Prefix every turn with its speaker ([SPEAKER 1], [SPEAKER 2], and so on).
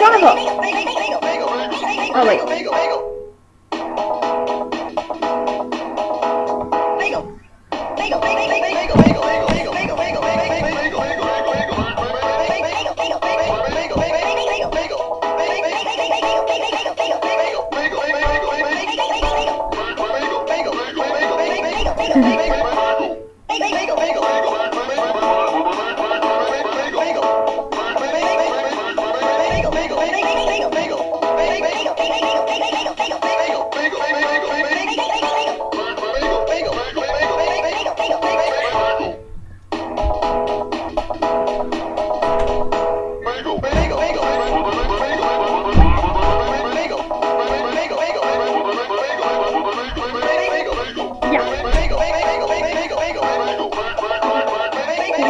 [SPEAKER 1] Son of a... Oh, wait. Mm-hmm.